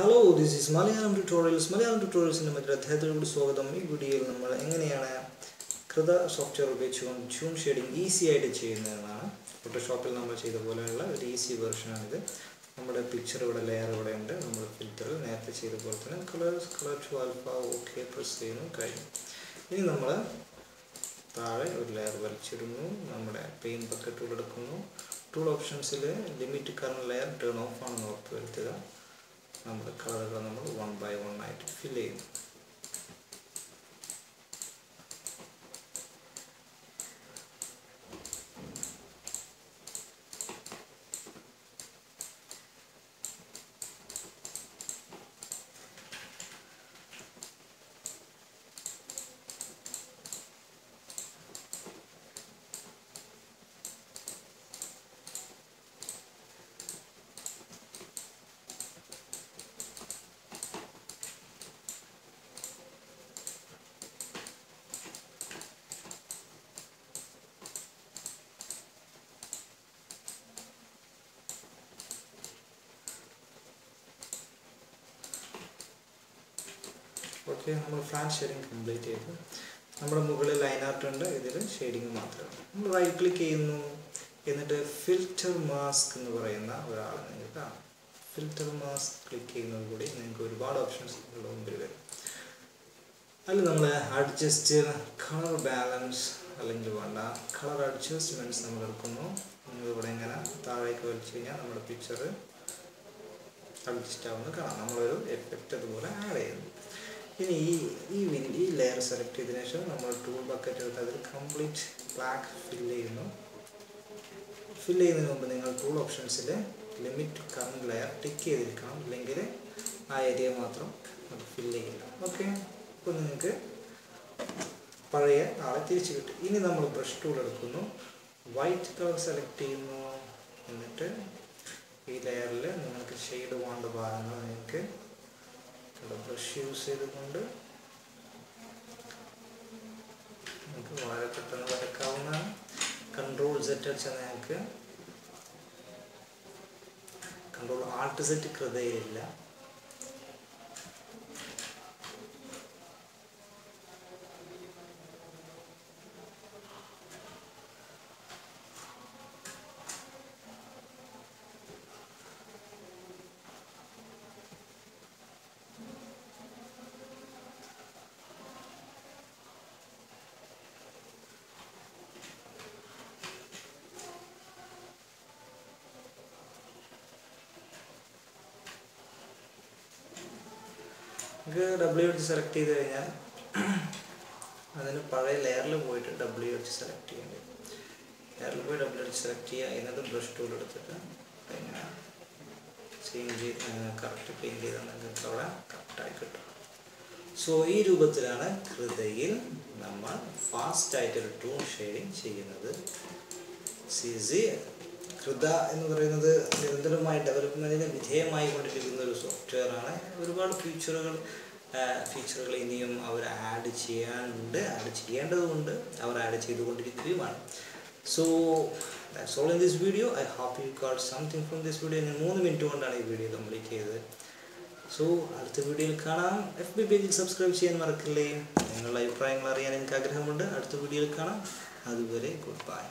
Hello this is Malayalam tutorials Malayalam ട്യൂട്ടോറിയൽസിന്റെ മറ്റൊരു അധ്യായത്തിലൂടെ സ്വാഗതം. ഈ വീഡിയോയിൽ നമ്മൾ എങ്ങനെയാണ് കൃത സോഫ്റ്റ്വെയർ ഉപയോഗിച്ചുകൊണ്ട് ജൂം ഷെയ്ഡിങ് ഈസി ആയിട്ട് ചെയ്യുന്നതെന്നാണ്. ഫോട്ടോഷോപ്പിൽ നമ്മൾ ചെയ്ത പോലെയുള്ള ഒരു ഈസി വെർഷനാണിത് നമ്മുടെ പിക്ചർ ഇവിടെ ലെയർ ഇവിടെ ഉണ്ട്. നമ്മൾ ഫിൽറ്ററിൽ നേരത്തെ ചെയ്ത പോലെ തന്നെ colours colour to alpha okay press ചെയ്യുന്നു കഴിഞ്ഞു. ഇനി നമ്മൾ താഴെ ഒരു ലെയർ വലിച്ചിടുന്നു. നമ്മുടെ പെയിൻ ബക്കറ്റ് ടൂൾ എടുക്കുന്നു. Tool ഓപ്ഷൻസിൽ limit current layer turn off ആണെന്ന് ഉറപ്പ് വരുത്തുക. നമ്മുടെ കളറുകൾ നമ്മൾ വൺ ബൈ വൺ ആയിട്ട് ഫില്ല് ചെയ്യുന്നു ഓക്കെ നമ്മൾ ഫ്ലാറ്റ് ഷെയ്ഡിങ് കംപ്ലീറ്റ് ചെയ്തു. നമ്മുടെ മുകളിൽ ലൈൻ ആർട്ട് ഉണ്ട്. ഇതിൽ ഷെയ്ഡിങ് മാത്രമേ നമ്മൾ റൈറ്റ് ക്ലിക്ക് ചെയ്യുന്നു. എന്നിട്ട് ഫിൽറ്റർ മാസ്ക് എന്ന് പറയുന്ന ഒരാളെ നിങ്ങൾക്ക് കാണാം. ഫിൽറ്റർ മാസ്ക് ക്ലിക്ക് ചെയ്യുന്നത് കൂടി നിങ്ങൾക്ക് ഒരുപാട് ഓപ്ഷൻസ് നിങ്ങളുടെ മുമ്പിൽ വരും. അതിൽ നമ്മൾ അഡ്ജസ്റ്റ് കളർ ബാലൻസ് അല്ലെങ്കിൽ വേണ്ട കളർ അഡ്ജസ്റ്റ്മെന്റ്സ് നമ്മൾ എടുക്കുന്നു. ഇവിടെ ഇങ്ങനെ താഴേക്ക് വലിച്ചു കഴിഞ്ഞാൽ നമ്മുടെ പിക്ചർ അഡ്ജസ്റ്റ് ആവുന്നത് കാണാം. നമ്മളൊരു എഫക്റ്റ് അതുപോലെ ആഡ് ചെയ്യുന്നു. ഇനി ഈ ഈ വിൻ- ഈ ലെയർ സെലക്ട് ചെയ്തതിനു ശേഷം നമ്മൾ ടൂൾ ബക്കറ്റ് എടുത്ത് അതിൽ കംപ്ലീറ്റ് ബ്ലാക്ക് ഫില്ല് ചെയ്യുന്നു. ഫില്ല് ചെയ്യുന്നതിന് മുമ്പ് നിങ്ങൾ ടൂൾ ഓപ്ഷൻസിൽ ലിമിറ്റ് കറണ്ട് ലെയർ ടിക്ക് ചെയ്തിരിക്കണം. അല്ലെങ്കിൽ ആ ഏരിയ മാത്രം അത് ഫില്ല് ചെയ്യില്ല ഓക്കെ അപ്പോൾ നിങ്ങൾക്ക് പഴയ ആളെ തിരിച്ചു കിട്ടും. ഇനി നമ്മൾ ബ്രഷ് ടൂൾ എടുക്കുന്നു. വൈറ്റ് കളർ സെലക്ട് ചെയ്യുന്നു. എന്നിട്ട് ഈ ലെയറിൽ നിങ്ങൾക്ക് ഷെയ്ഡ് വേണ്ട ഭാഗങ്ങൾ നിങ്ങൾക്ക് ബ്രഷ് യൂസ് ചെയ്തുകൊണ്ട് നമുക്ക് വളരെ പെട്ടെന്ന് വരക്കാവുന്നതാണ്. കൺട്രോൾ സെറ്റ് അടിച്ചാൽ ഞങ്ങൾക്ക് കൺട്രോൾ ആൾട്ട് സെറ്റ് കൃതയിലില്ല. നമുക്ക് ഡബ്ല്യു എച്ച് സെലക്ട് ചെയ്ത് കഴിഞ്ഞാൽ അതിന് പഴയ ലെയറിൽ പോയിട്ട് ഡബ്ല്യു എച്ച് സെലക്ട് ചെയ്യേണ്ടി ലെയറിൽ പോയി ഡബ്ല്യു എച്ച് സെലക്ട് ചെയ്യുക അതിനകത്ത് ബ്രഷ് ടൂൾ എടുത്തിട്ട് പിന്നെ ചേഞ്ച് ചെയ്ത് കറക്റ്റ് പെയിന്റ് ചെയ്താൽ നിങ്ങൾക്ക് അവിടെ കറക്റ്റായി കിട്ടും. സോ ഈ രൂപത്തിലാണ് കൃതയിൽ നമ്മൾ ഫാസ്റ്റ് ഫാസ്റ്റായിട്ടൊരു ടൂൺ ഷെയ്ഡിങ് ചെയ്യുന്നത്. സിസി കൃത എന്ന് പറയുന്നത് നിരന്തരമായി ഡെവലപ്മെന്റിന് വിധേയമായി കൊണ്ടിരിക്കുന്ന ഒരു സോഫ്റ്റ്വെയറാണ് ഒരുപാട് ഫീച്ചറുകൾ ഫീച്ചറുകൾ ഇനിയും അവർ ആഡ് ചെയ്യാനുണ്ട് ആഡ് ചെയ്യേണ്ടതുകൊണ്ട് അവർ add ചെയ്തുകൊണ്ടിരിക്കുകയുമാണ്. So that's all in this video I hope you call something from this video ഞാൻ മൂന്ന് മിനിറ്റ് കൊണ്ടാണ് ഈ വീഡിയോ കംപ്ലീറ്റ് ചെയ്തത്. സോ അടുത്ത വീഡിയോയിൽ കാണാം. എഫ് ബി പേജിൽ സബ്സ്ക്രൈബ് ചെയ്യാൻ മറക്കില്ലേ? നിങ്ങളുടെ അഭിപ്രായങ്ങൾ അറിയാൻ എനിക്ക് ആഗ്രഹമുണ്ട്. അടുത്ത വീഡിയോയിൽ കാണാം. അതുവരെ ഗുഡ് ബൈ